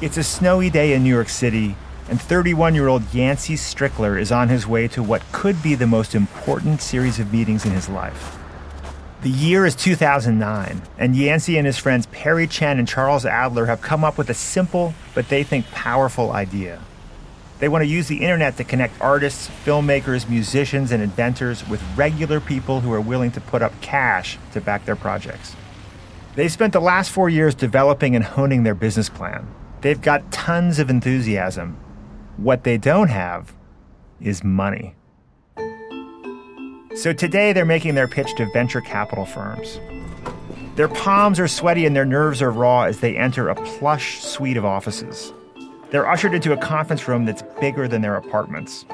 It's a snowy day in New York City, and 31 year old Yancey Strickler is on his way to what could be the most important series of meetings in his life. The year is 2009, and Yancey and his friends Perry Chen and Charles Adler have come up with a simple, but they think powerful idea. They want to use the internet to connect artists, filmmakers, musicians, and inventors with regular people who are willing to put up cash to back their projects. They spent the last four years developing and honing their business plan. They've got tons of enthusiasm. What they don't have is money. So today they're making their pitch to venture capital firms. Their palms are sweaty and their nerves are raw as they enter a plush suite of offices. They're ushered into a conference room that's bigger than their apartments.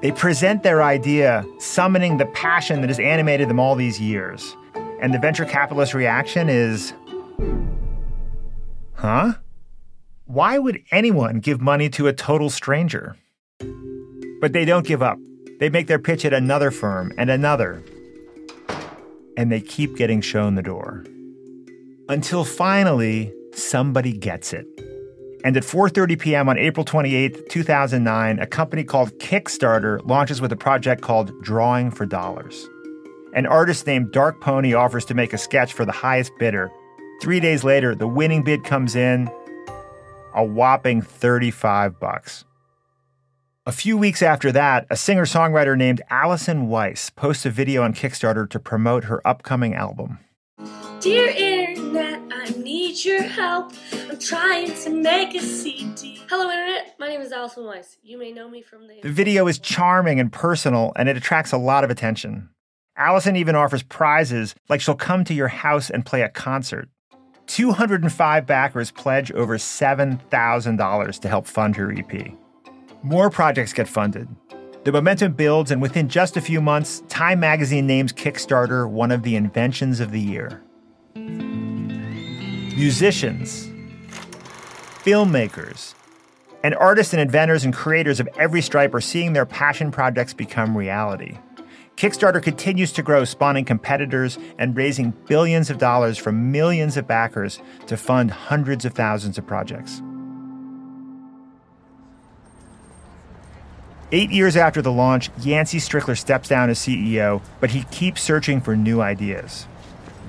They present their idea, summoning the passion that has animated them all these years. And the venture capitalist reaction is Huh? Why would anyone give money to a total stranger? But they don't give up. They make their pitch at another firm and another. And they keep getting shown the door. Until finally, somebody gets it. And at 4:30 p.m. on April 28, 2009, a company called Kickstarter launches with a project called Drawing for Dollars. An artist named Dark Pony offers to make a sketch for the highest bidder. 3 days later, the winning bid comes in a whopping 35 bucks. A few weeks after that, a singer songwriter named Allison Weiss posts a video on Kickstarter to promote her upcoming album. Dear Internet, I need your help. I'm trying to make a CD. Hello, Internet. My name is Allison Weiss. You may know me from the. The video is charming and personal, and it attracts a lot of attention. Allison even offers prizes, like she'll come to your house and play a concert. 205 backers pledge over $7,000 to help fund her EP. More projects get funded. The momentum builds, and within just a few months, Time magazine names Kickstarter one of the inventions of the year. Musicians, filmmakers, and artists and inventors and creators of every stripe are seeing their passion projects become reality. Kickstarter continues to grow, spawning competitors and raising billions of dollars from millions of backers to fund hundreds of thousands of projects. Eight years after the launch, Yancey Strickler steps down as CEO, but he keeps searching for new ideas.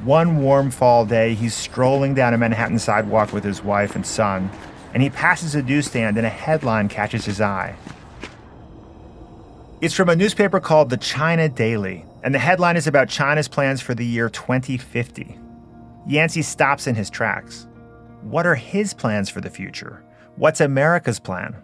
One warm fall day, he's strolling down a Manhattan sidewalk with his wife and son, and he passes a newsstand and a headline catches his eye. It's from a newspaper called the China Daily, and the headline is about China's plans for the year 2050. Yancey stops in his tracks. What are his plans for the future? What's America's plan?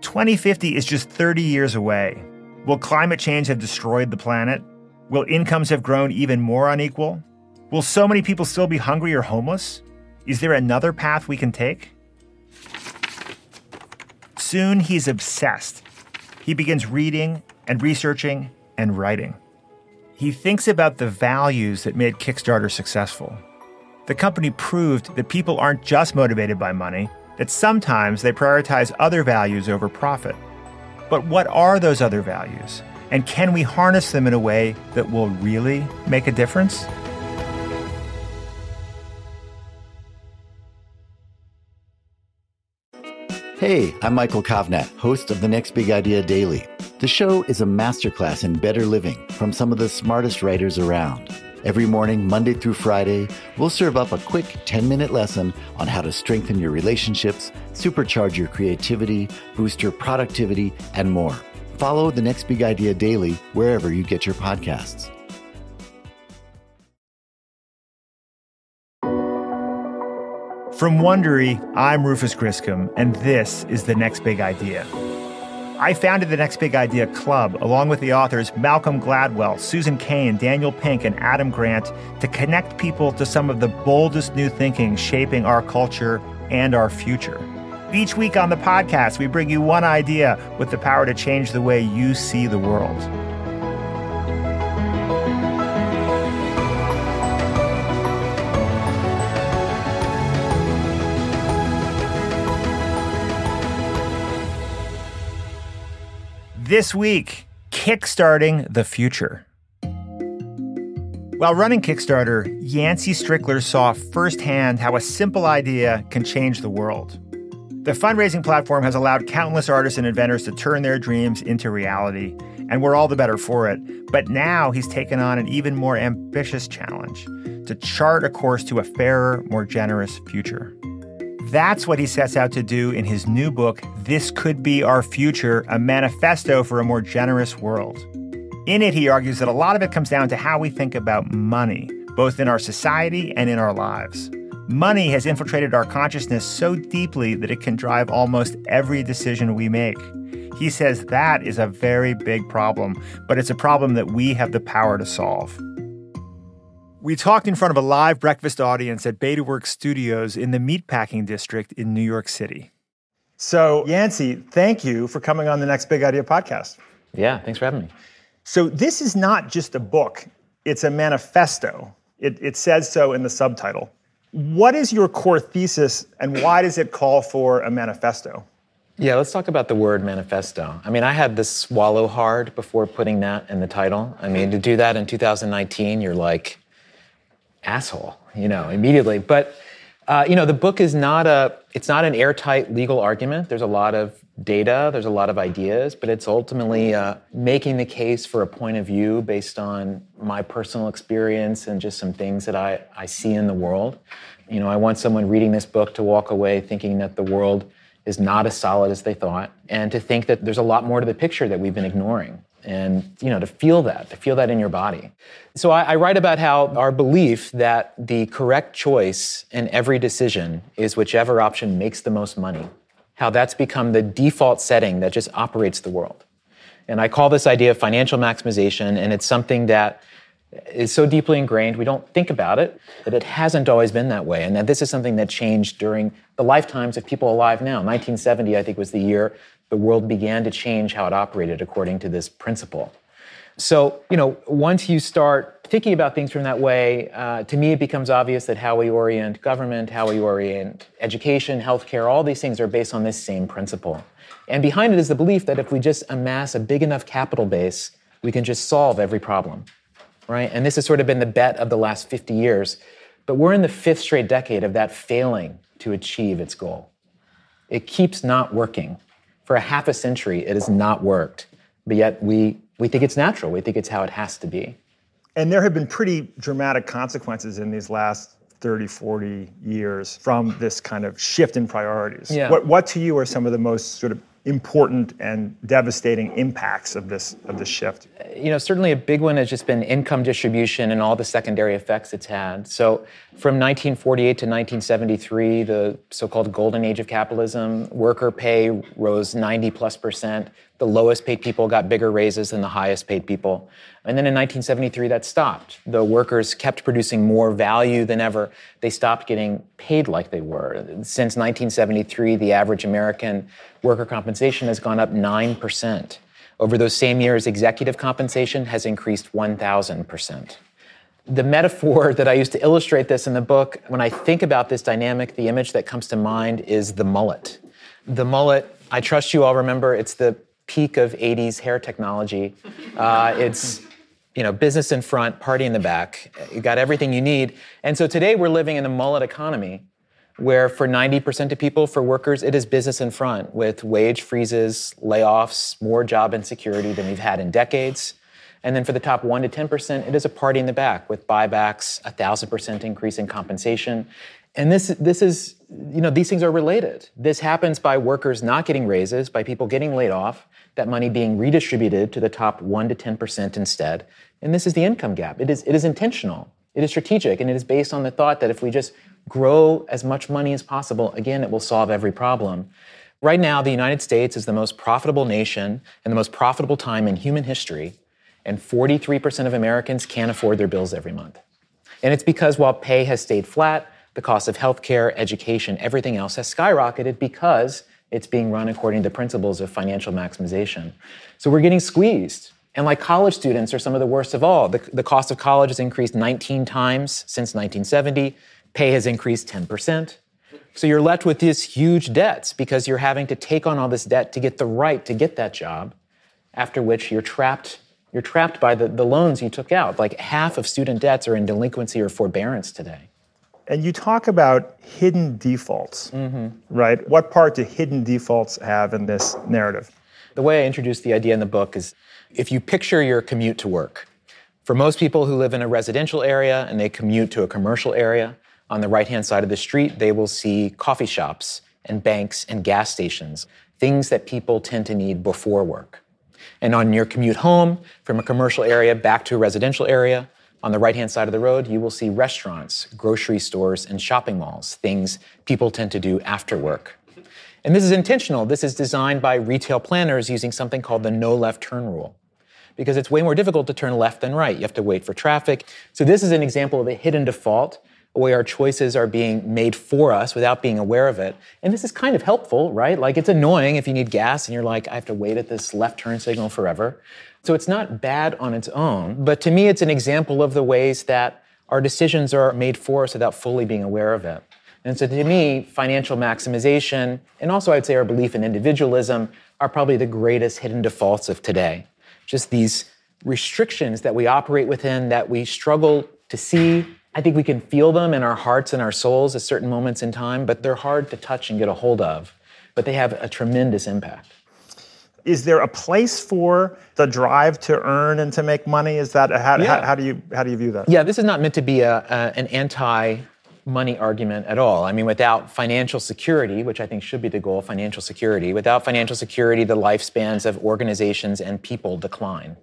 2050 is just 30 years away. Will climate change have destroyed the planet? Will incomes have grown even more unequal? Will so many people still be hungry or homeless? Is there another path we can take? Soon he's obsessed. He begins reading and researching and writing. He thinks about the values that made Kickstarter successful. The company proved that people aren't just motivated by money, that sometimes they prioritize other values over profit. But what are those other values? And can we harness them in a way that will really make a difference? Hey, I'm Michael Kovnat, host of the Next Big Idea Daily. The show is a masterclass in better living from some of the smartest writers around. Every morning, Monday through Friday, we'll serve up a quick 10 minute lesson on how to strengthen your relationships, supercharge your creativity, boost your productivity, and more. Follow the Next Big Idea Daily wherever you get your podcasts. From Wondery, I'm Rufus Griscom, and this is The Next Big Idea. I founded the Next Big Idea Club along with the authors Malcolm Gladwell, Susan Cain, Daniel Pink, and Adam Grant to connect people to some of the boldest new thinking shaping our culture and our future. Each week on the podcast, we bring you one idea with the power to change the way you see the world. This week, kickstarting the future. While running Kickstarter, Yancey Strickler saw firsthand how a simple idea can change the world. The fundraising platform has allowed countless artists and inventors to turn their dreams into reality, and we're all the better for it. But now he's taken on an even more ambitious challenge to chart a course to a fairer, more generous future. That's what he sets out to do in his new book, This Could Be Our Future A Manifesto for a More Generous World. In it, he argues that a lot of it comes down to how we think about money, both in our society and in our lives. Money has infiltrated our consciousness so deeply that it can drive almost every decision we make. He says that is a very big problem, but it's a problem that we have the power to solve. We talked in front of a live breakfast audience at BetaWorks Studios in the Meatpacking District in New York City. So, Yancey, thank you for coming on the Next Big Idea podcast. Yeah, thanks for having me. So, this is not just a book, it's a manifesto. It, it says so in the subtitle. What is your core thesis and why does it call for a manifesto? Yeah, let's talk about the word manifesto. I mean, I had to swallow hard before putting that in the title. I mean, to do that in 2019, you're like, asshole, you know, immediately. But uh, you know, the book is not a it's not an airtight legal argument. There's a lot of data, there's a lot of ideas, but it's ultimately uh, making the case for a point of view based on my personal experience and just some things that I, I see in the world. You know, I want someone reading this book to walk away thinking that the world is not as solid as they thought, and to think that there's a lot more to the picture that we've been ignoring and you know to feel that to feel that in your body. So I, I, write about how our belief that the correct choice in every decision is whichever option makes the most money how that's become the default setting that just operates the world. And i call this idea of financial maximization and it's something that is so deeply ingrained we don't think about it that it hasn't always been that way. And that this is something that changed during the lifetimes of people alive now. 1970 i think was the year the world began to change how it operated according to this principle. So, you know, once you start thinking about things from that way, uh, to me, it becomes obvious that how we orient government, how we orient education, healthcare, all these things are based on this same principle. And behind it is the belief that if we just amass a big enough capital base, we can just solve every problem, right? And this has sort of been the bet of the last 50 years. But we're in the fifth straight decade of that failing to achieve its goal. It keeps not working for a half a century, it has not worked. But yet we, we think it's natural. We think it's how it has to be. And there have been pretty dramatic consequences in these last 30, 40 years from this kind of shift in priorities. Yeah. What, what to you are some of the most sort of important and devastating impacts of this of this shift? You know, certainly a big one has just been income distribution and all the secondary effects it's had. So, from 1948 to 1973, the so-called golden age of capitalism, worker pay rose 90 plus percent. The lowest paid people got bigger raises than the highest paid people. And then in 1973, that stopped. The workers kept producing more value than ever. They stopped getting paid like they were. Since 1973, the average American worker compensation has gone up 9%. Over those same years, executive compensation has increased 1,000%. The metaphor that I use to illustrate this in the book, when I think about this dynamic, the image that comes to mind is the mullet. The mullet, I trust you all remember, it's the peak of 80s hair technology. Uh, it's you know, business in front, party in the back. You got everything you need. And so today we're living in a mullet economy where for 90% of people, for workers, it is business in front with wage freezes, layoffs, more job insecurity than we've had in decades. And then for the top 1 to 10%, it is a party in the back with buybacks, a 1,000% increase in compensation. And this, this is, you know, these things are related. This happens by workers not getting raises, by people getting laid off, that money being redistributed to the top 1 to 10% instead. And this is the income gap. It is, it is intentional, it is strategic, and it is based on the thought that if we just grow as much money as possible, again, it will solve every problem. Right now, the United States is the most profitable nation and the most profitable time in human history, and 43% of Americans can't afford their bills every month. And it's because while pay has stayed flat, the cost of healthcare, education, everything else has skyrocketed because it's being run according to principles of financial maximization. So we're getting squeezed. And like college students are some of the worst of all. The, the cost of college has increased 19 times since 1970. Pay has increased 10%. So you're left with these huge debts because you're having to take on all this debt to get the right to get that job, after which you're trapped. You're trapped by the, the loans you took out. Like half of student debts are in delinquency or forbearance today. And you talk about hidden defaults, Mm-hmm. right? What part do hidden defaults have in this narrative? The way I introduce the idea in the book is if you picture your commute to work, for most people who live in a residential area and they commute to a commercial area, on the right hand side of the street, they will see coffee shops and banks and gas stations, things that people tend to need before work. And on your commute home from a commercial area back to a residential area, on the right hand side of the road, you will see restaurants, grocery stores, and shopping malls, things people tend to do after work. And this is intentional. This is designed by retail planners using something called the no left turn rule. Because it's way more difficult to turn left than right. You have to wait for traffic. So, this is an example of a hidden default, a way our choices are being made for us without being aware of it. And this is kind of helpful, right? Like, it's annoying if you need gas and you're like, I have to wait at this left turn signal forever. So, it's not bad on its own. But to me, it's an example of the ways that our decisions are made for us without fully being aware of it. And so to me, financial maximization, and also I'd say our belief in individualism, are probably the greatest hidden defaults of today. Just these restrictions that we operate within that we struggle to see. I think we can feel them in our hearts and our souls at certain moments in time, but they're hard to touch and get a hold of. But they have a tremendous impact. Is there a place for the drive to earn and to make money? Is that how, Yeah. how, how do you how do you view that? Yeah, this is not meant to be a, a, an anti money argument at all. I mean, without financial security, which I think should be the goal, financial security, without financial security, the lifespans of organizations and people decline,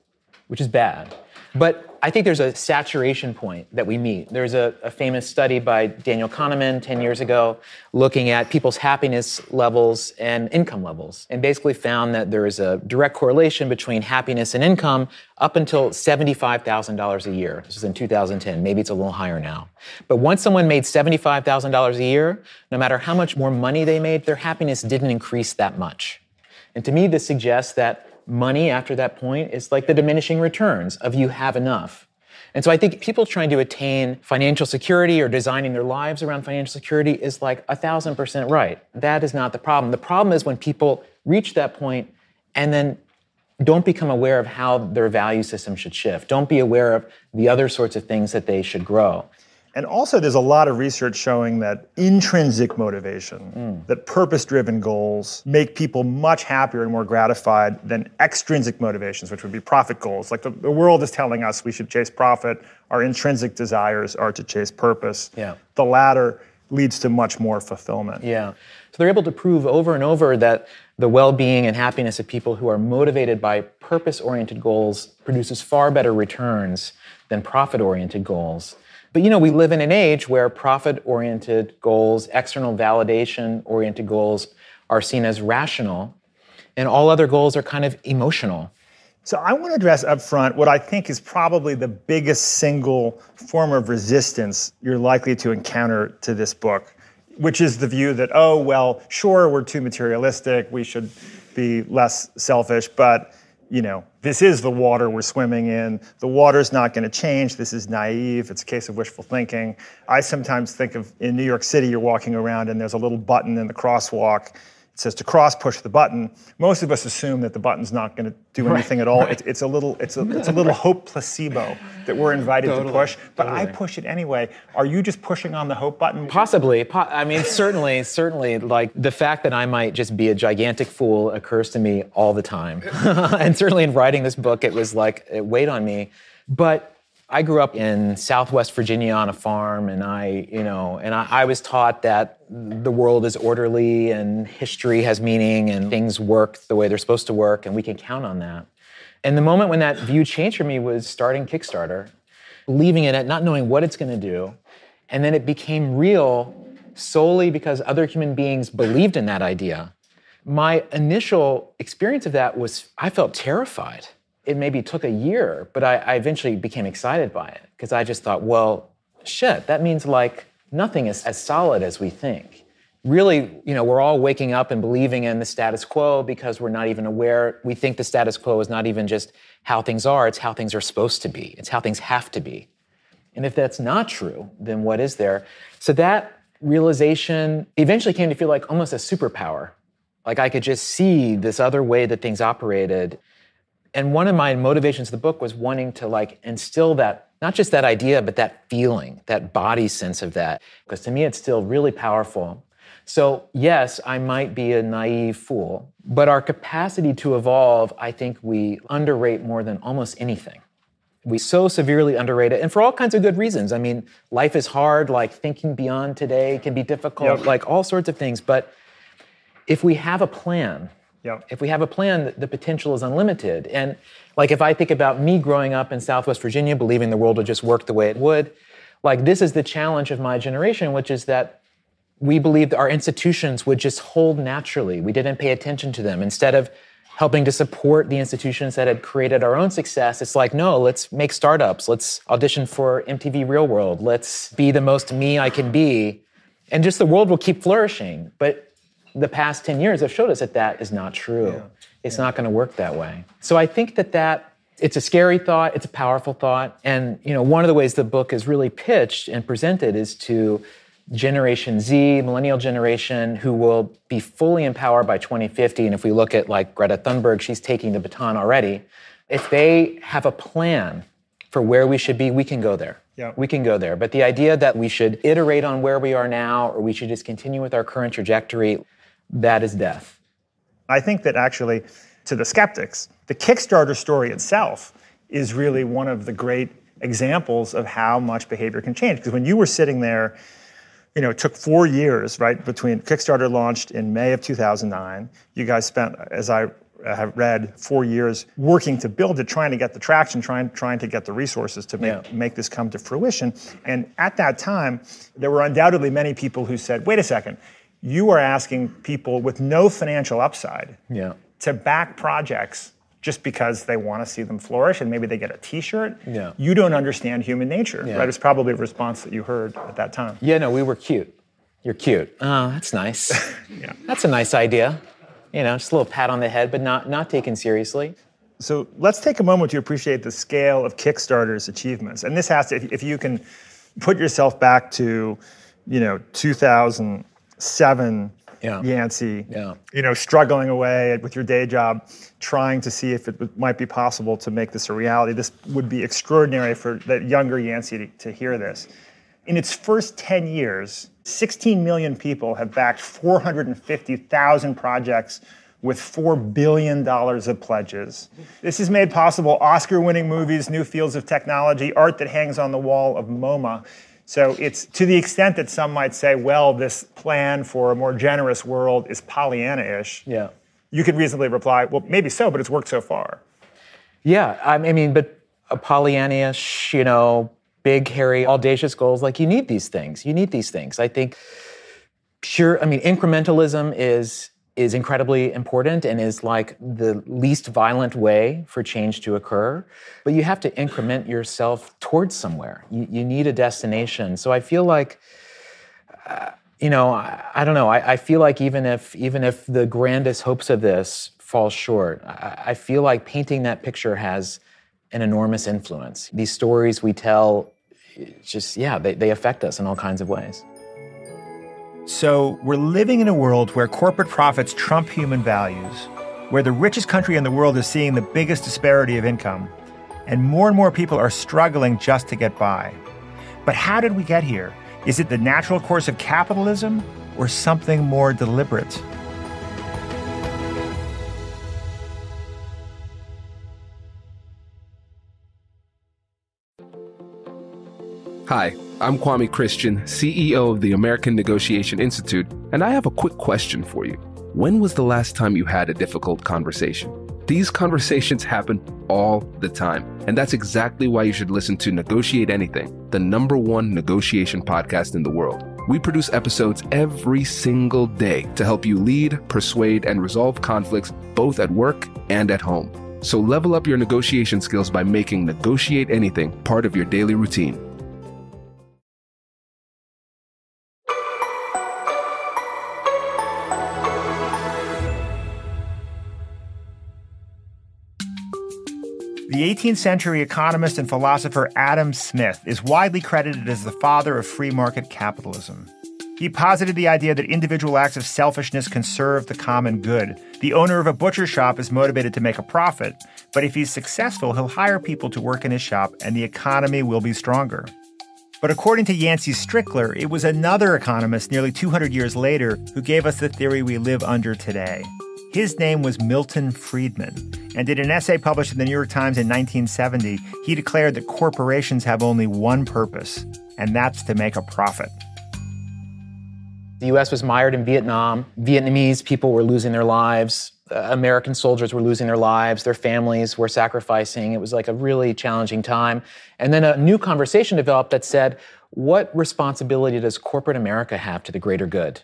which is bad. But I think there's a saturation point that we meet. There's a, a famous study by Daniel Kahneman 10 years ago looking at people's happiness levels and income levels, and basically found that there is a direct correlation between happiness and income up until $75,000 a year. This was in 2010. Maybe it's a little higher now. But once someone made $75,000 a year, no matter how much more money they made, their happiness didn't increase that much. And to me, this suggests that money after that point is like the diminishing returns of you have enough. And so I think people trying to attain financial security or designing their lives around financial security is like a thousand percent right. That is not the problem. The problem is when people reach that point and then don't become aware of how their value system should shift. Don't be aware of the other sorts of things that they should grow. And also, there's a lot of research showing that intrinsic motivation, Mm. that purpose driven goals make people much happier and more gratified than extrinsic motivations, which would be profit goals. Like the, the world is telling us we should chase profit, our intrinsic desires are to chase purpose. Yeah. The latter leads to much more fulfillment. Yeah. So they're able to prove over and over that the well being and happiness of people who are motivated by purpose oriented goals produces far better returns than profit oriented goals. But you know, we live in an age where profit oriented goals, external validation oriented goals are seen as rational, and all other goals are kind of emotional. So I want to address up front what I think is probably the biggest single form of resistance you're likely to encounter to this book, which is the view that, oh, well, sure, we're too materialistic, we should be less selfish, but you know, this is the water we're swimming in. The water's not going to change. This is naive. It's a case of wishful thinking. I sometimes think of in New York City, you're walking around and there's a little button in the crosswalk it says to cross push the button. Most of us assume that the button's not going to do anything at all. It's, it's a little it's a it's a little hope placebo that we're invited to push, but I push it anyway. Are you just pushing on the hope button? Possibly. Po- I mean, certainly, certainly, like the fact that I might just be a gigantic fool occurs to me all the time. and certainly in writing this book, it was like, it weighed on me. But I grew up in Southwest Virginia on a farm, and I, you know, and I, I was taught that the world is orderly and history has meaning and things work the way they're supposed to work, and we can count on that. And the moment when that view changed for me was starting Kickstarter, in it, not knowing what it's going to do. And then it became real solely because other human beings believed in that idea. My initial experience of that was I felt terrified. It maybe took a year, but I, I eventually became excited by it because I just thought, well, shit, that means like nothing is as solid as we think. Really, you know, we're all waking up and believing in the status quo because we're not even aware. We think the status quo is not even just how things are, it's how things are supposed to be, it's how things have to be. And if that's not true, then what is there? So that realization eventually came to feel like almost a superpower. Like I could just see this other way that things operated. And one of my motivations of the book was wanting to like instill that not just that idea, but that feeling, that body sense of that. Because to me, it's still really powerful. So, yes, I might be a naive fool, but our capacity to evolve, I think we underrate more than almost anything. We so severely underrate it, and for all kinds of good reasons. I mean, life is hard, like thinking beyond today can be difficult, Yep. like all sorts of things. But if we have a plan, Yep. if we have a plan, the- the potential is unlimited. And like if I think about me growing up in Southwest Virginia, believing the world would just work the way it would, like this is the challenge of my generation, which is that we believed our institutions would just hold naturally. We didn't pay attention to them. Instead of helping to support the institutions that had created our own success, it's like, no, let's make startups. Let's audition for MTV Real World. Let's be the most me I can be. And just the world will keep flourishing. But the past 10 years have showed us that that is not true. It's not going to work that way. So I think that that it's a scary thought, it's a powerful thought, and you know, one of the ways the book is really pitched and presented is to Generation Z, millennial generation, who will be fully empowered by 2050. And if we look at like Greta Thunberg, she's taking the baton already. If they have a plan for where we should be, we can go there. Yeah. We can go there. But the idea that we should iterate on where we are now or we should just continue with our current trajectory, that is death. I think that actually, to the skeptics, the Kickstarter story itself is really one of the great examples of how much behavior can change. Because when you were sitting there, you know, it took four years, right, between Kickstarter launched in May of 2009. You guys spent, as I have read, four years working to build it, trying to get the traction, trying trying to get the resources to make, Yeah. make this come to fruition. And at that time, there were undoubtedly many people who said, "Wait a second, you are asking people with no financial upside Yeah. to back projects just because they want to see them flourish and maybe they get a t-shirt Yeah. you don't understand human nature Yeah. right it's probably a response that you heard at that time Yeah, no, we were cute. You're cute. Oh, that's nice. yeah. That's a nice idea. You know, just a little pat on the head, but not not taken seriously. so let's take a moment to appreciate the scale of kickstarter's achievements and this has to if, if you can put yourself back to you know 2007 Yeah. Yancey, Yeah. you know, struggling away with your day job, trying to see if it might be possible to make this a reality. This would be extraordinary for that younger Yancey to, to hear this. In its first 10 years, 16 million people have backed 450,000 projects with $4 billion of pledges. This has made possible Oscar winning movies, new fields of technology, art that hangs on the wall of MoMA. So it's to the extent that some might say, well, this plan for a more generous world is Pollyanna ish. Yeah. You could reasonably reply, well, maybe so, but it's worked so far. Yeah, I I mean, but a Pollyanna-ish, you know, big, hairy, audacious goals, like you need these things. You need these things. I think pure, I mean, incrementalism is is incredibly important and is like the least violent way for change to occur. But you have to increment yourself towards somewhere. You, you need a destination. So I feel like uh, you know, I, I don't know. I, I feel like even if even if the grandest hopes of this fall short, I, I feel like painting that picture has an enormous influence. These stories we tell, just yeah, they, they affect us in all kinds of ways. So we're living in a world where corporate profits trump human values, where the richest country in the world is seeing the biggest disparity of income, and more and more people are struggling just to get by. But how did we get here? Is it the natural course of capitalism or something more deliberate? Hi, I'm Kwame Christian, CEO of the American Negotiation Institute, and I have a quick question for you. When was the last time you had a difficult conversation? These conversations happen all the time, and that's exactly why you should listen to Negotiate Anything, the number one negotiation podcast in the world. We produce episodes every single day to help you lead, persuade, and resolve conflicts both at work and at home. So level up your negotiation skills by making Negotiate Anything part of your daily routine. The 18th century economist and philosopher Adam Smith is widely credited as the father of free market capitalism. He posited the idea that individual acts of selfishness can serve the common good. The owner of a butcher shop is motivated to make a profit, but if he's successful, he'll hire people to work in his shop and the economy will be stronger. But according to Yancey Strickler, it was another economist nearly 200 years later who gave us the theory we live under today. His name was Milton Friedman, and in an essay published in the New York Times in 1970, he declared that corporations have only one purpose, and that's to make a profit. The US was mired in Vietnam. Vietnamese people were losing their lives. Uh, American soldiers were losing their lives. Their families were sacrificing. It was like a really challenging time. And then a new conversation developed that said, what responsibility does corporate America have to the greater good?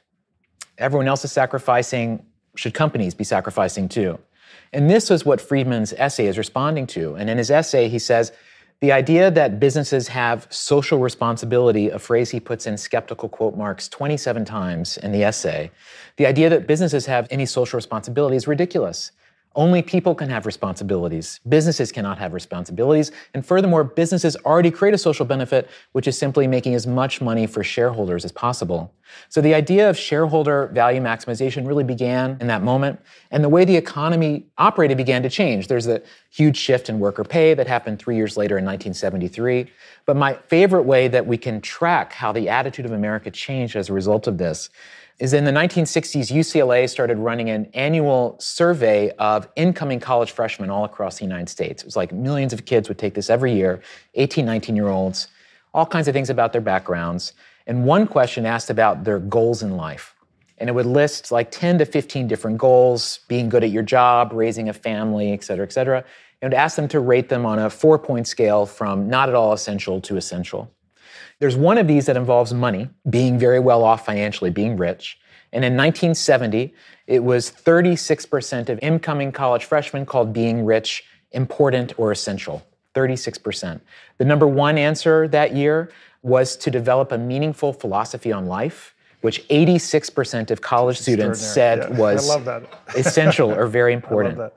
Everyone else is sacrificing should companies be sacrificing too? And this was what Friedman's essay is responding to. And in his essay, he says, the idea that businesses have social responsibility, a phrase he puts in skeptical quote marks 27 times in the essay, the idea that businesses have any social responsibility is ridiculous. Only people can have responsibilities. Businesses cannot have responsibilities. And furthermore, businesses already create a social benefit, which is simply making as much money for shareholders as possible. So the idea of shareholder value maximization really began in that moment. And the way the economy operated began to change. There's a huge shift in worker pay that happened three years later in 1973. But my favorite way that we can track how the attitude of America changed as a result of this is in the 1960s, UCLA started running an annual survey of incoming college freshmen all across the United States. It was like millions of kids would take this every year, 18, 19 year olds, all kinds of things about their backgrounds. And one question asked about their goals in life. And it would list like 10 to 15 different goals being good at your job, raising a family, et cetera, et cetera. And would ask them to rate them on a four point scale from not at all essential to essential. There's one of these that involves money, being very well off financially, being rich. And in 1970, it was 36% of incoming college freshmen called being rich important or essential. 36%. The number one answer that year was to develop a meaningful philosophy on life, which 86% of college students said Yeah. was I love that. essential or very important. that.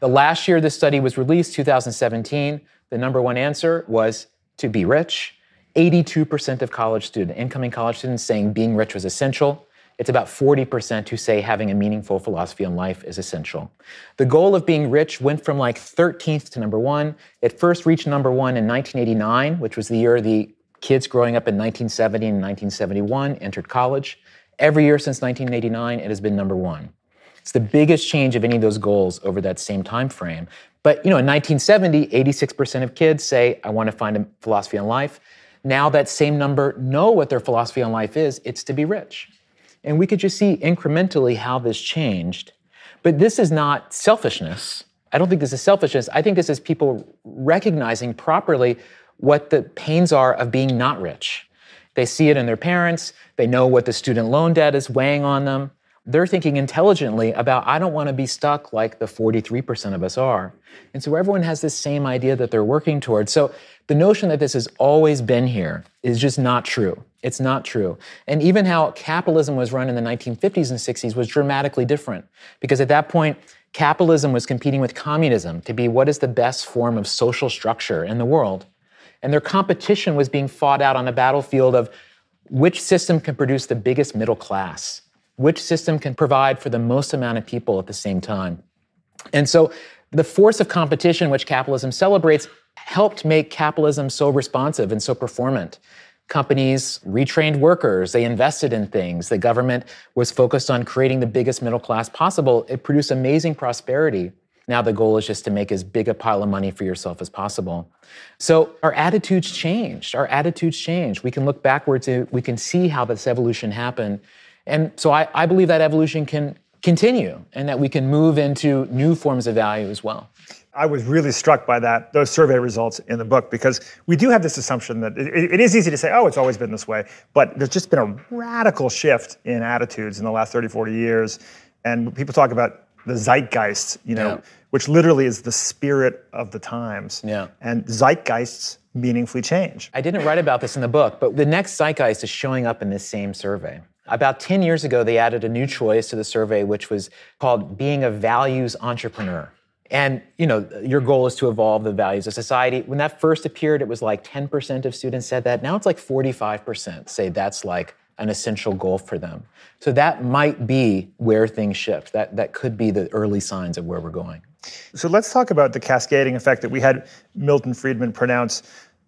The last year this study was released, 2017, the number one answer was to be rich. 82% of college students, incoming college students, saying being rich was essential. It's about 40% who say having a meaningful philosophy on life is essential. The goal of being rich went from like 13th to number one. It first reached number one in 1989, which was the year the kids growing up in 1970 and 1971 entered college. Every year since 1989, it has been number one. It's the biggest change of any of those goals over that same time frame. But you know, in 1970, 86% of kids say, I want to find a philosophy on life. Now that same number know what their philosophy on life is, it's to be rich. And we could just see incrementally how this changed. But this is not selfishness. I don't think this is selfishness. I think this is people recognizing properly what the pains are of being not rich. They see it in their parents, they know what the student loan debt is weighing on them. They're thinking intelligently about, I don't want to be stuck like the 43% of us are. And so everyone has this same idea that they're working towards. So the notion that this has always been here is just not true. It's not true. And even how capitalism was run in the 1950s and 60s was dramatically different. Because at that point, capitalism was competing with communism to be what is the best form of social structure in the world. And their competition was being fought out on a battlefield of which system can produce the biggest middle class, which system can provide for the most amount of people at the same time. And so the force of competition, which capitalism celebrates, helped make capitalism so responsive and so performant. Companies retrained workers, they invested in things. The government was focused on creating the biggest middle class possible. It produced amazing prosperity. Now the goal is just to make as big a pile of money for yourself as possible. So our attitudes changed. Our attitudes changed. We can look backwards, and we can see how this evolution happened. And so I, I believe that evolution can continue and that we can move into new forms of value as well. I was really struck by that those survey results in the book because we do have this assumption that it, it is easy to say, oh, it's always been this way, but there's just been a radical shift in attitudes in the last 30, 40 years. And people talk about the zeitgeist, you know, Yeah. which literally is the spirit of the times. Yeah. And zeitgeists meaningfully change. I didn't write about this in the book, but the next zeitgeist is showing up in this same survey. About 10 years ago, they added a new choice to the survey, which was called being a values entrepreneur. And you know, your goal is to evolve the values of society. When that first appeared, it was like 10% of students said that. Now it's like 45% say that's like an essential goal for them. So that might be where things shift. That that could be the early signs of where we're going. So let's talk about the cascading effect that we had Milton Friedman pronounce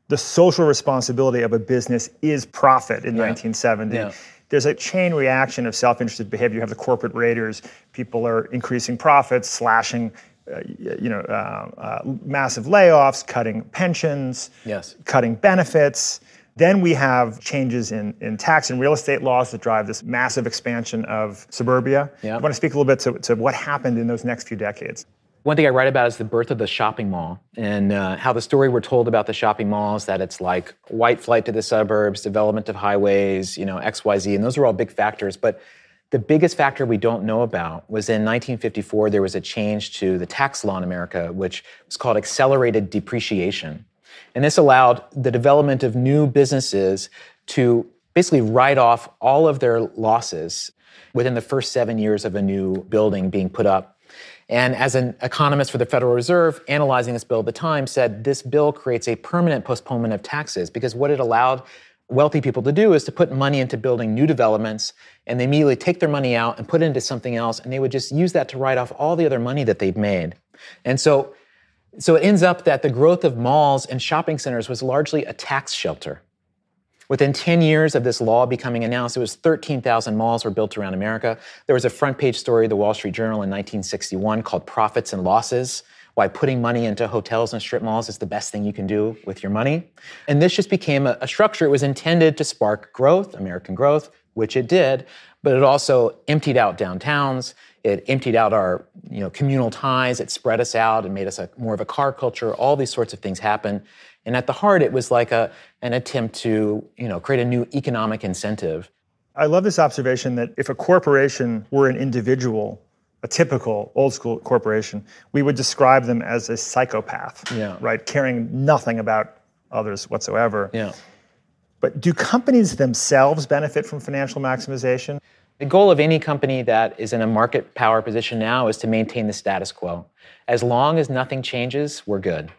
the social responsibility of a business is profit in Yeah. 1970. Yeah. There's a chain reaction of self-interested behavior. You have the corporate raiders. People are increasing profits, slashing, uh, you know, uh, uh, massive layoffs, cutting pensions, Yes. cutting benefits. Then we have changes in, in tax and real estate laws that drive this massive expansion of suburbia. Yeah. I want to speak a little bit to, to what happened in those next few decades. One thing I write about is the birth of the shopping mall and uh, how the story we're told about the shopping malls that it's like white flight to the suburbs, development of highways, you know, XYZ, and those are all big factors. But the biggest factor we don't know about was in 1954, there was a change to the tax law in America, which was called accelerated depreciation. And this allowed the development of new businesses to basically write off all of their losses within the first seven years of a new building being put up. And as an economist for the Federal Reserve, analyzing this bill at the time, said this bill creates a permanent postponement of taxes because what it allowed wealthy people to do is to put money into building new developments and they immediately take their money out and put it into something else and they would just use that to write off all the other money that they've made. And so so it ends up that the growth of malls and shopping centers was largely a tax shelter. Within 10 years of this law becoming announced, it was 13,000 malls were built around America. There was a front page story the Wall Street Journal in 1961 called Profits and Losses Why Putting Money into Hotels and Strip Malls is the Best Thing You Can Do with Your Money. And this just became a, a structure. It was intended to spark growth, American growth, which it did, but it also emptied out downtowns. It emptied out our you know, communal ties. It spread us out and made us a, more of a car culture. All these sorts of things happen. And at the heart, it was like a, an attempt to you know, create a new economic incentive. I love this observation that if a corporation were an individual, a typical old school corporation, we would describe them as a psychopath, Yeah. right? Caring nothing about others whatsoever. Yeah. But do companies themselves benefit from financial maximization? The goal of any company that is in a market power position now is to maintain the status quo. As long as nothing changes, we're good.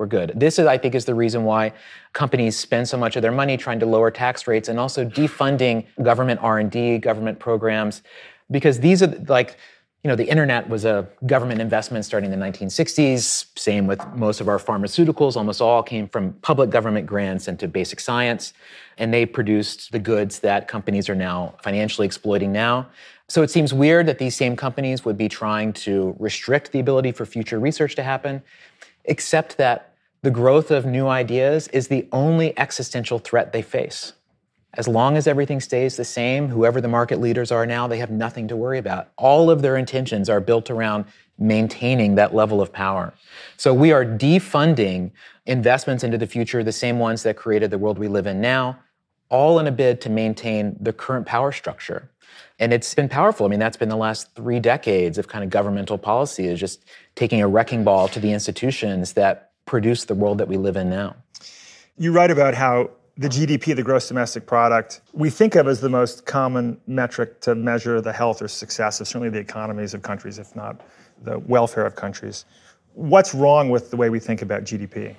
We're good. This is, I think, is the reason why companies spend so much of their money trying to lower tax rates and also defunding government R&D, government programs, because these are like, you know, the internet was a government investment starting in the 1960s. Same with most of our pharmaceuticals. Almost all came from public government grants into basic science, and they produced the goods that companies are now financially exploiting now. So it seems weird that these same companies would be trying to restrict the ability for future research to happen, except that the growth of new ideas is the only existential threat they face. As long as everything stays the same, whoever the market leaders are now, they have nothing to worry about. All of their intentions are built around maintaining that level of power. So we are defunding investments into the future, the same ones that created the world we live in now, all in a bid to maintain the current power structure. And it's been powerful. I mean, that's been the last three decades of kind of governmental policy is just taking a wrecking ball to the institutions that produce the world that we live in now. You write about how the GDP, the gross domestic product, we think of as the most common metric to measure the health or success of certainly the economies of countries, if not the welfare of countries. What's wrong with the way we think about GDP?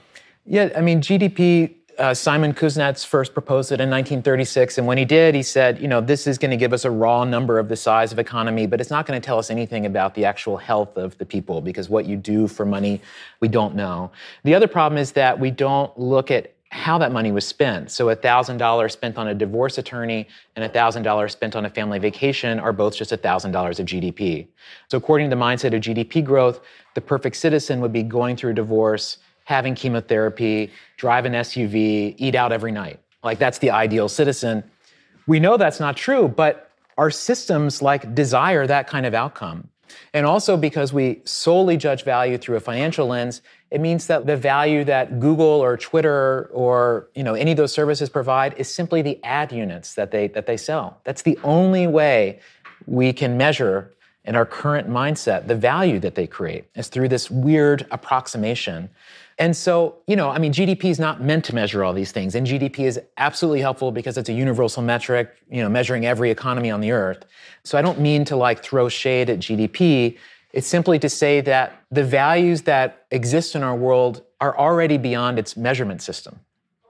Yeah, I mean, GDP, uh, Simon Kuznets first proposed it in 1936. And when he did, he said, you know, this is going to give us a raw number of the size of economy, but it's not going to tell us anything about the actual health of the people because what you do for money, we don't know. The other problem is that we don't look at how that money was spent. So $1,000 spent on a divorce attorney and $1,000 spent on a family vacation are both just $1,000 of GDP. So according to the mindset of GDP growth, the perfect citizen would be going through a divorce, having chemotherapy, drive an SUV, eat out every night. Like that's the ideal citizen. We know that's not true, but our systems like desire that kind of outcome. And also because we solely judge value through a financial lens, it means that the value that Google or Twitter or you know any of those services provide is simply the ad units that they that they sell. That's the only way we can measure in our current mindset the value that they create is through this weird approximation. And so, you know, I mean, GDP is not meant to measure all these things. And GDP is absolutely helpful because it's a universal metric, you know, measuring every economy on the earth. So I don't mean to like throw shade at GDP. It's simply to say that the values that exist in our world are already beyond its measurement system.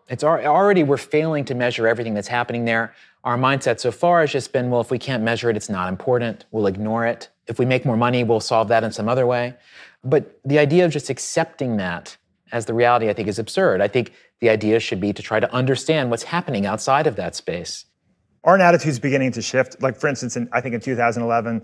It's already, we're failing to measure everything that's happening there. our mindset so far has just been well, if we can't measure it, it's not important. We'll ignore it. If we make more money, we'll solve that in some other way. But the idea of just accepting that as the reality, I think, is absurd. I think the idea should be to try to understand what's happening outside of that space. Aren't attitudes beginning to shift? Like, for instance, in, I think in 2011,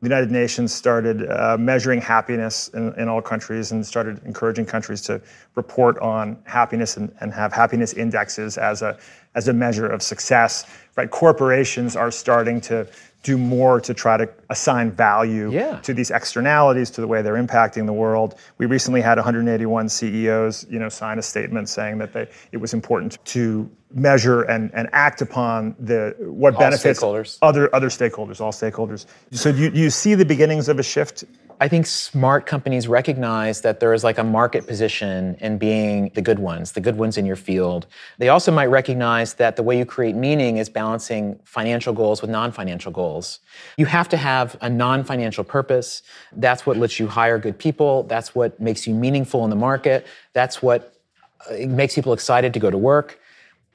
the United Nations started uh, measuring happiness in, in, all countries and started encouraging countries to report on happiness and, and have happiness indexes as a as a measure of success. Right? Corporations are starting to do more to try to assign value yeah. to these externalities, to the way they're impacting the world. We recently had 181 CEOs, you know, sign a statement saying that they, it was important to measure and, and act upon the what all benefits stakeholders. other other stakeholders, all stakeholders. So you, you see the beginnings of a shift I think smart companies recognize that there is like a market position in being the good ones, the good ones in your field. They also might recognize that the way you create meaning is balancing financial goals with non financial goals. You have to have a non financial purpose. That's what lets you hire good people. That's what makes you meaningful in the market. That's what uh, makes people excited to go to work.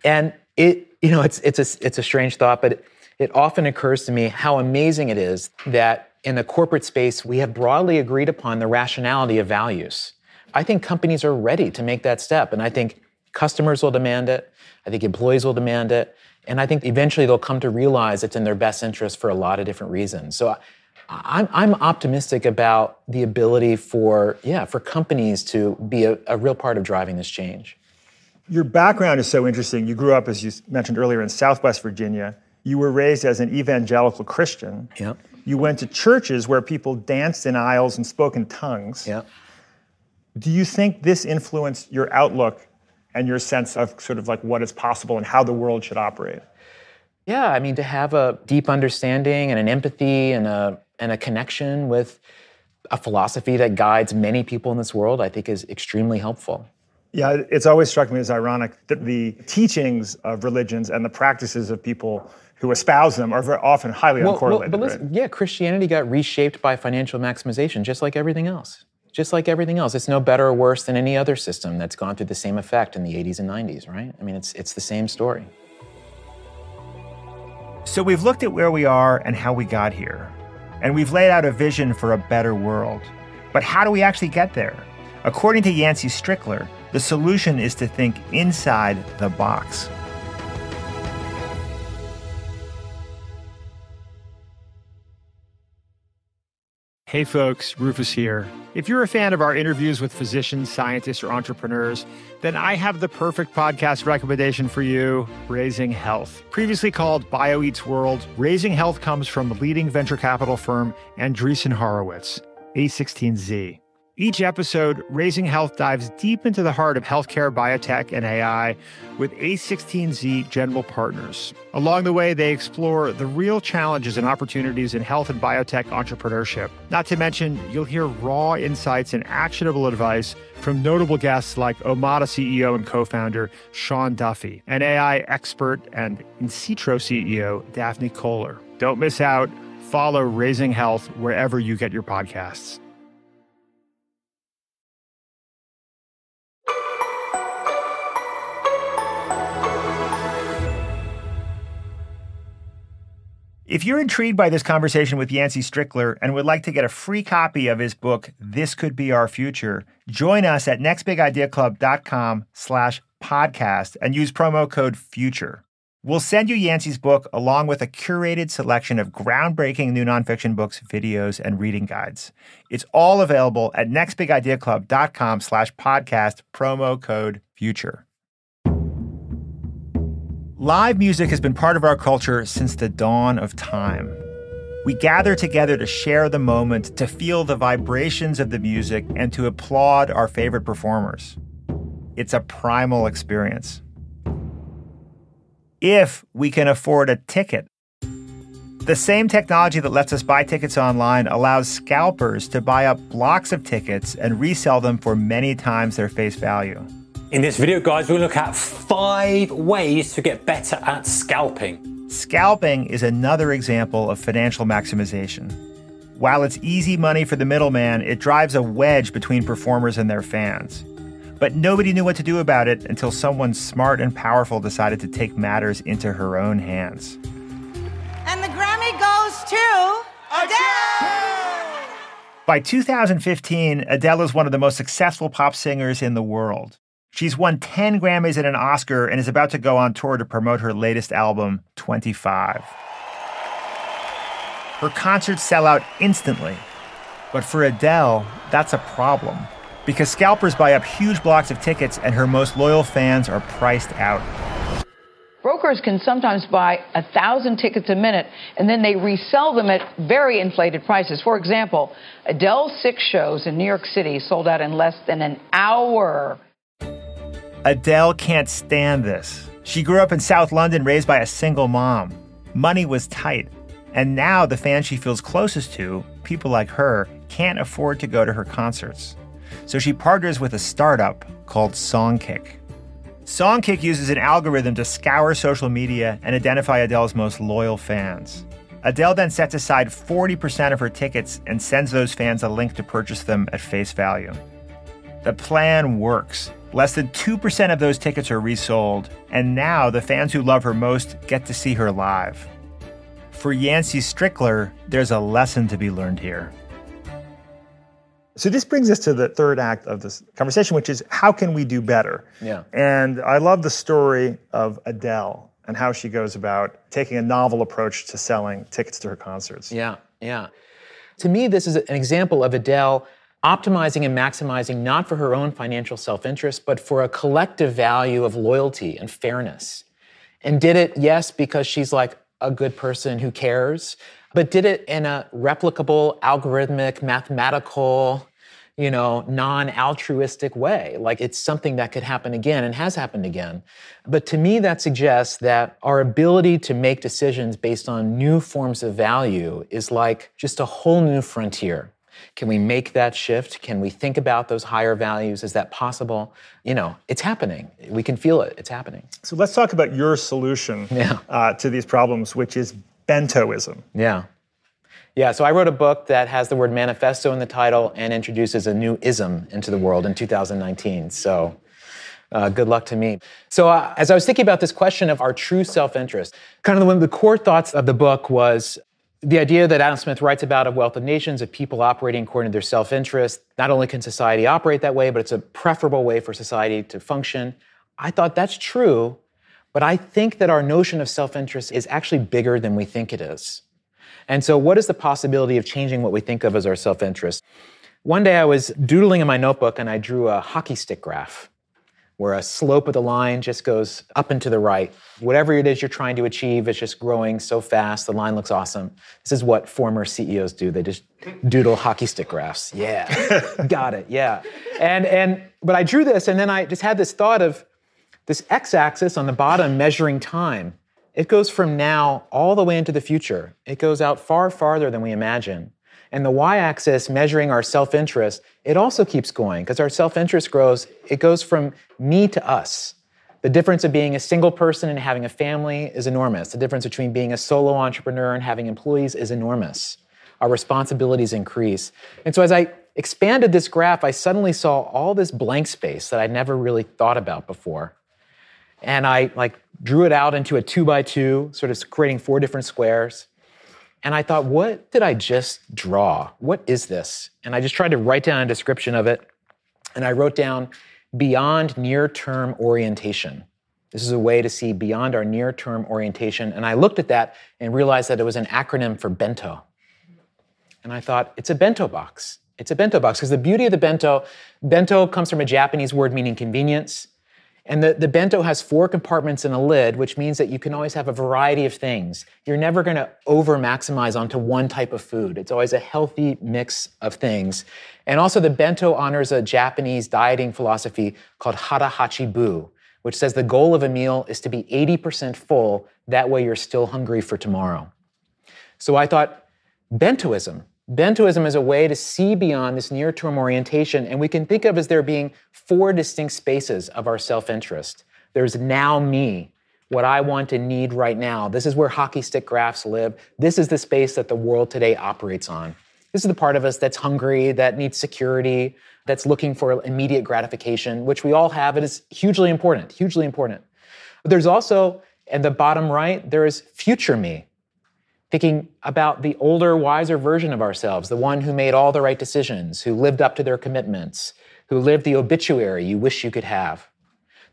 And it, you know, it's, it's, a, it's a strange thought, but it, it often occurs to me how amazing it is that in the corporate space, we have broadly agreed upon the rationality of values. I think companies are ready to make that step, and I think customers will demand it. I think employees will demand it. And I think eventually they'll come to realize it's in their best interest for a lot of different reasons. So I'm, I'm optimistic about the ability for, yeah, for companies to be a, a real part of driving this change. Your background is so interesting. You grew up, as you mentioned earlier, in Southwest Virginia. You were raised as an evangelical Christian. Yep. You went to churches where people danced in aisles and spoke in tongues. Yeah. Do you think this influenced your outlook and your sense of sort of like what is possible and how the world should operate? Yeah, I mean, to have a deep understanding and an empathy and a and a connection with a philosophy that guides many people in this world, I think is extremely helpful. Yeah, it's always struck me as ironic that the teachings of religions and the practices of people who espouse them are very often highly well, uncorrelated. Well, but listen, right? yeah, Christianity got reshaped by financial maximization, just like everything else. Just like everything else, it's no better or worse than any other system that's gone through the same effect in the 80s and 90s, right? I mean, it's it's the same story. So we've looked at where we are and how we got here, and we've laid out a vision for a better world. But how do we actually get there? According to Yancey Strickler, the solution is to think inside the box. Hey folks, Rufus here. If you're a fan of our interviews with physicians, scientists, or entrepreneurs, then I have the perfect podcast recommendation for you Raising Health. Previously called BioEats World, Raising Health comes from leading venture capital firm Andreessen Horowitz, A16Z. Each episode, Raising Health dives deep into the heart of healthcare, biotech, and AI with A16Z General Partners. Along the way, they explore the real challenges and opportunities in health and biotech entrepreneurship. Not to mention, you'll hear raw insights and actionable advice from notable guests like Omada CEO and co founder Sean Duffy, and AI expert and Insitro CEO Daphne Koller. Don't miss out. Follow Raising Health wherever you get your podcasts. If you're intrigued by this conversation with Yancey Strickler and would like to get a free copy of his book, This Could Be Our Future, join us at nextbigideaclub.com slash podcast and use promo code FUTURE. We'll send you Yancey's book along with a curated selection of groundbreaking new nonfiction books, videos, and reading guides. It's all available at nextbigideaclub.com slash podcast, promo code FUTURE. Live music has been part of our culture since the dawn of time. We gather together to share the moment, to feel the vibrations of the music, and to applaud our favorite performers. It's a primal experience. If we can afford a ticket, the same technology that lets us buy tickets online allows scalpers to buy up blocks of tickets and resell them for many times their face value. In this video, guys, we'll look at five ways to get better at scalping. Scalping is another example of financial maximization. While it's easy money for the middleman, it drives a wedge between performers and their fans. But nobody knew what to do about it until someone smart and powerful decided to take matters into her own hands. And the Grammy goes to Adele! By 2015, Adele is one of the most successful pop singers in the world. She's won 10 Grammys and an Oscar and is about to go on tour to promote her latest album, 25. Her concerts sell out instantly. But for Adele, that's a problem because scalpers buy up huge blocks of tickets and her most loyal fans are priced out. Brokers can sometimes buy a thousand tickets a minute and then they resell them at very inflated prices. For example, Adele's six shows in New York City sold out in less than an hour. Adele can't stand this. She grew up in South London raised by a single mom. Money was tight. And now the fans she feels closest to, people like her, can't afford to go to her concerts. So she partners with a startup called Songkick. Songkick uses an algorithm to scour social media and identify Adele's most loyal fans. Adele then sets aside 40% of her tickets and sends those fans a link to purchase them at face value. The plan works. Less than 2% of those tickets are resold, and now the fans who love her most get to see her live. For Yancey Strickler, there's a lesson to be learned here. So this brings us to the third act of this conversation, which is how can we do better? Yeah. And I love the story of Adele and how she goes about taking a novel approach to selling tickets to her concerts. Yeah, yeah. To me, this is an example of Adele optimizing and maximizing not for her own financial self interest, but for a collective value of loyalty and fairness. And did it, yes, because she's like a good person who cares, but did it in a replicable, algorithmic, mathematical, you know, non altruistic way. Like it's something that could happen again and has happened again. But to me, that suggests that our ability to make decisions based on new forms of value is like just a whole new frontier. Can we make that shift? Can we think about those higher values? Is that possible? You know, it's happening. We can feel it. It's happening. So let's talk about your solution Yeah. uh, to these problems, which is bentoism. Yeah. Yeah, so I wrote a book that has the word manifesto in the title and introduces a new ism into the world in 2019. So uh, good luck to me. So, uh, as I was thinking about this question of our true self interest, kind of the, one of the core thoughts of the book was the idea that Adam Smith writes about of wealth of nations, of people operating according to their self interest. Not only can society operate that way, but it's a preferable way for society to function. I thought that's true, but I think that our notion of self interest is actually bigger than we think it is. And so, what is the possibility of changing what we think of as our self interest? One day I was doodling in my notebook and I drew a hockey stick graph where a slope of the line just goes up and to the right. Whatever it is you're trying to achieve, is just growing so fast. The line looks awesome. This is what former CEOs do. They just doodle hockey stick graphs. Yeah, got it. Yeah, and and but I drew this, and then I just had this thought of this x-axis on the bottom measuring time. It goes from now all the way into the future. It goes out far farther than we imagine. And the y axis measuring our self interest, it also keeps going because our self interest grows. It goes from me to us. The difference of being a single person and having a family is enormous. The difference between being a solo entrepreneur and having employees is enormous. Our responsibilities increase. And so as I expanded this graph, I suddenly saw all this blank space that I'd never really thought about before. And I like drew it out into a two by two, sort of creating four different squares. And I thought, what did I just draw? What is this? And I just tried to write down a description of it. And I wrote down beyond near term orientation. This is a way to see beyond our near term orientation. And I looked at that and realized that it was an acronym for bento. And I thought, it's a bento box. It's a bento box because the beauty of the bento, bento comes from a Japanese word meaning convenience. And the, the bento has four compartments and a lid, which means that you can always have a variety of things. You're never going to over maximize onto one type of food. It's always a healthy mix of things. And also, the bento honors a Japanese dieting philosophy called hara hachi bu, which says the goal of a meal is to be 80% full. That way, you're still hungry for tomorrow. So I thought, bentoism. Bentoism is a way to see beyond this near term orientation, and we can think of as there being four distinct spaces of our self interest. There's now me, what I want and need right now. This is where hockey stick graphs live. This is the space that the world today operates on. This is the part of us that's hungry, that needs security, that's looking for immediate gratification, which we all have. It is hugely important, hugely important. But there's also, in the bottom right, there is future me, thinking about the older, wiser version of ourselves, the one who made all the right decisions, who lived up to their commitments, who lived the obituary you wish you could have.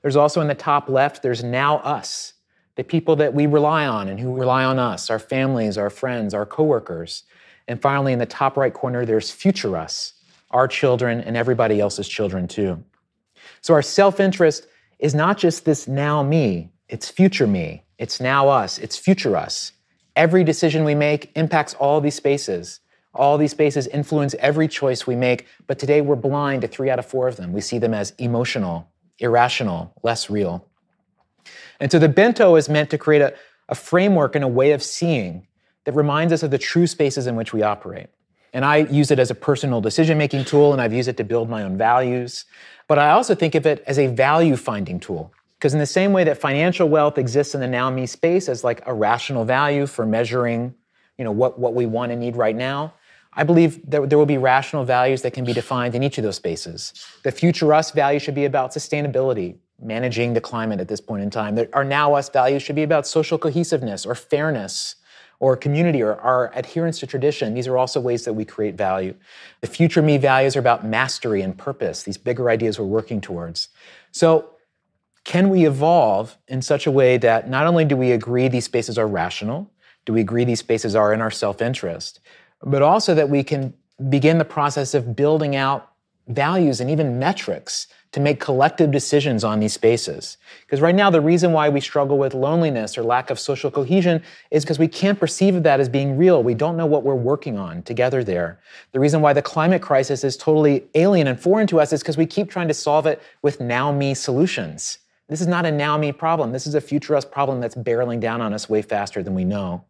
There's also in the top left, there's now us, the people that we rely on and who rely on us, our families, our friends, our coworkers. And finally, in the top right corner, there's future us, our children and everybody else's children too. So our self interest is not just this now me, it's future me, it's now us, it's future us. Every decision we make impacts all these spaces. All these spaces influence every choice we make, but today we're blind to three out of four of them. We see them as emotional, irrational, less real. And so the bento is meant to create a, a framework and a way of seeing that reminds us of the true spaces in which we operate. And I use it as a personal decision making tool, and I've used it to build my own values. But I also think of it as a value finding tool. Because in the same way that financial wealth exists in the now me space as like a rational value for measuring, you know, what, what we want and need right now, I believe that there will be rational values that can be defined in each of those spaces. The future us value should be about sustainability, managing the climate at this point in time. Our now us values should be about social cohesiveness or fairness or community or our adherence to tradition. These are also ways that we create value. The future me values are about mastery and purpose, these bigger ideas we're working towards. So, can we evolve in such a way that not only do we agree these spaces are rational, do we agree these spaces are in our self interest, but also that we can begin the process of building out values and even metrics to make collective decisions on these spaces. Because right now, the reason why we struggle with loneliness or lack of social cohesion is because we can't perceive that as being real. We don't know what we're working on together there. The reason why the climate crisis is totally alien and foreign to us is because we keep trying to solve it with now me solutions. This is not a now me problem. This is a future us problem that's barreling down on us way faster than we know.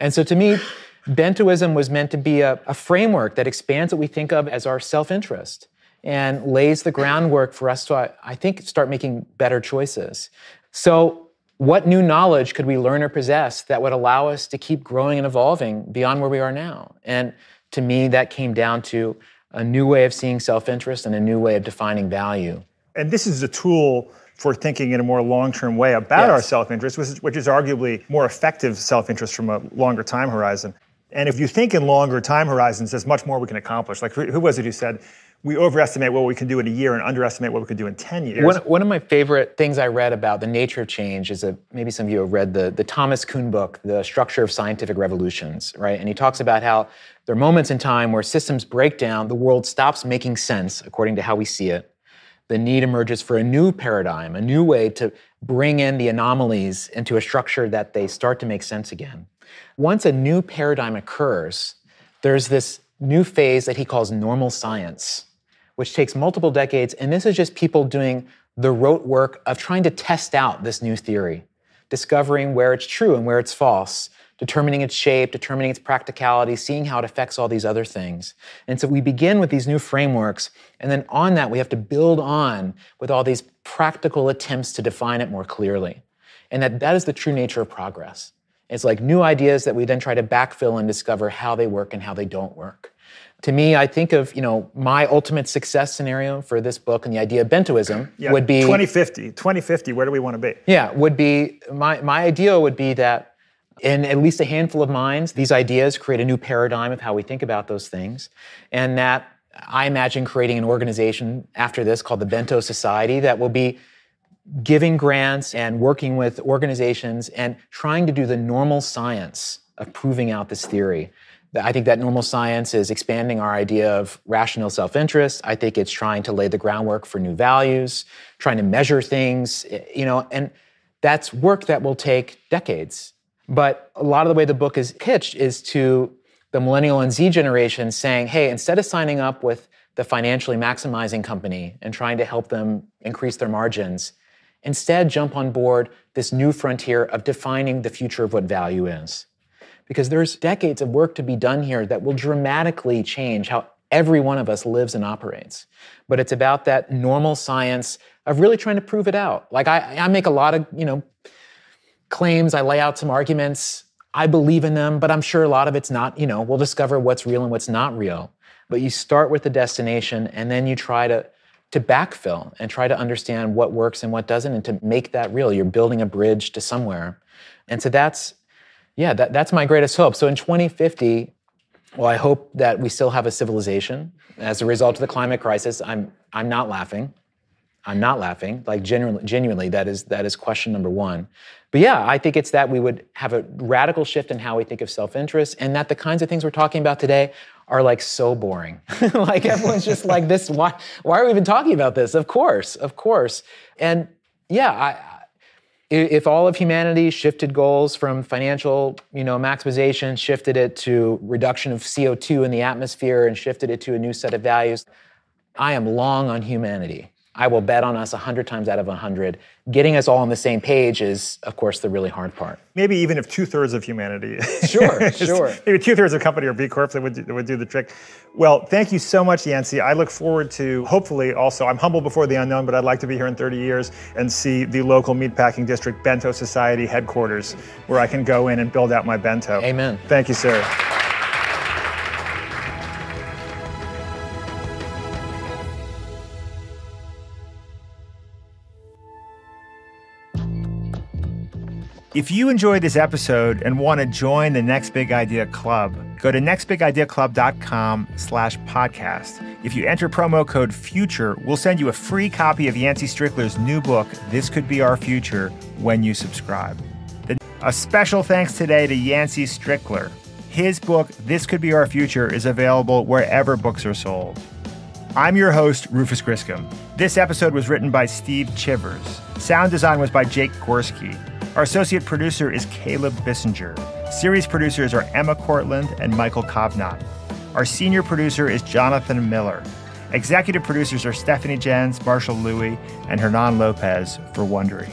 And so to me, Bentoism was meant to be a, a framework that expands what we think of as our self interest and lays the groundwork for us to, I think, start making better choices. So, what new knowledge could we learn or possess that would allow us to keep growing and evolving beyond where we are now? And to me, that came down to a new way of seeing self interest and a new way of defining value. And this is a tool for thinking in a more long-term way about yes. our self-interest, which is, which is arguably more effective self-interest from a longer time horizon. And if you think in longer time horizons, there's much more we can accomplish. Like who was it who said, we overestimate what we can do in a year and underestimate what we can do in 10 years. One, one of my favorite things I read about the nature of change is that maybe some of you have read the, the Thomas Kuhn book, The Structure of Scientific Revolutions, right? And he talks about how there are moments in time where systems break down, the world stops making sense according to how we see it. The need emerges for a new paradigm, a new way to bring in the anomalies into a structure that they start to make sense again. Once a new paradigm occurs, there's this new phase that he calls normal science which takes multiple decades. And this is just people doing the rote work of trying to test out this new theory, discovering where it's true and where it's false, determining its shape, determining its practicality, seeing how it affects all these other things. And so we begin with these new frameworks, and then on that, we have to build on with all these practical attempts to define it more clearly. And that, that is the true nature of progress. It's like new ideas that we then try to backfill and discover how they work and how they don't work to me, I think of, you know, my ultimate success scenario for this book and the idea of bentoism yeah, would be 2050. 2050, where do we want to be? Yeah, would be my my ideal would be that in at least a handful of minds, these ideas create a new paradigm of how we think about those things. And that I imagine creating an organization after this called the Bento Society that will be giving grants and working with organizations and trying to do the normal science of proving out this theory. I think that normal science is expanding our idea of rational self interest. I think it's trying to lay the groundwork for new values, trying to measure things, you know, and that's work that will take decades. But a lot of the way the book is pitched is to the millennial and Z generation saying, hey, instead of signing up with the financially maximizing company and trying to help them increase their margins, instead jump on board this new frontier of defining the future of what value is because there's decades of work to be done here that will dramatically change how every one of us lives and operates. But it's about that normal science of really trying to prove it out. Like I, I make a lot of, you know, claims, I lay out some arguments. I believe in them, but I'm sure a lot of it's not, you know, we'll discover what's real and what's not real. But you start with the destination and then you try to to backfill and try to understand what works and what doesn't and to make that real. You're building a bridge to somewhere. And so that's yeah, that, that's my greatest hope. So in 2050, well, I hope that we still have a civilization as a result of the climate crisis. I'm I'm not laughing. I'm not laughing. Like genuinely, genuinely, that is that is question number one. But yeah, I think it's that we would have a radical shift in how we think of self-interest, and that the kinds of things we're talking about today are like so boring. like everyone's just like this. Why? Why are we even talking about this? Of course, of course. And yeah, I, if all of humanity shifted goals from financial, you know, maximization, shifted it to reduction of CO2 in the atmosphere, and shifted it to a new set of values, I am long on humanity. I will bet on us 100 times out of 100. Getting us all on the same page is, of course, the really hard part. Maybe even if two thirds of humanity. Sure, sure. Maybe two thirds of a company or B Corps that would, that would do the trick. Well, thank you so much, Yancey. I look forward to hopefully also, I'm humble before the unknown, but I'd like to be here in 30 years and see the local meatpacking district Bento Society headquarters where I can go in and build out my bento. Amen. Thank you, sir. If you enjoyed this episode and want to join the Next Big Idea Club, go to nextbigideaclub.com slash podcast. If you enter promo code FUTURE, we'll send you a free copy of Yancey Strickler's new book, This Could Be Our Future, when you subscribe. A special thanks today to Yancey Strickler. His book, This Could Be Our Future, is available wherever books are sold. I'm your host, Rufus Griscom. This episode was written by Steve Chivers. Sound design was by Jake Gorski. Our associate producer is Caleb Bissinger. Series producers are Emma Cortland and Michael Kovnat. Our senior producer is Jonathan Miller. Executive producers are Stephanie Jens, Marshall Lewy, and Hernan Lopez for Wondery.